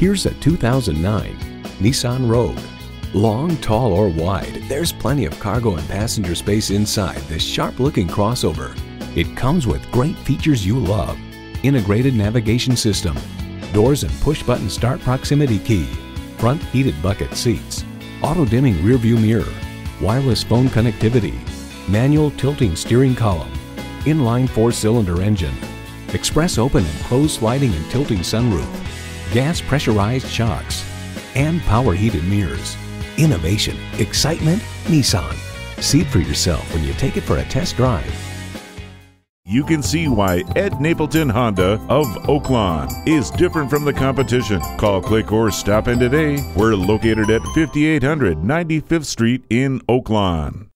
Here's a 2009 Nissan Rogue. Long, tall, or wide, there's plenty of cargo and passenger space inside this sharp-looking crossover. It comes with great features you love. Integrated navigation system, doors and push-button start proximity key, front heated bucket seats, auto-dimming rearview mirror, wireless phone connectivity, manual tilting steering column, inline four-cylinder engine, express open and close sliding and tilting sunroof, gas pressurized shocks, and power heated mirrors. Innovation, excitement, Nissan. See it for yourself when you take it for a test drive. You can see why Ed Napleton Honda of Oak Lawn is different from the competition. Call, click, or stop in today. We're located at 5800 95th Street in Oak Lawn.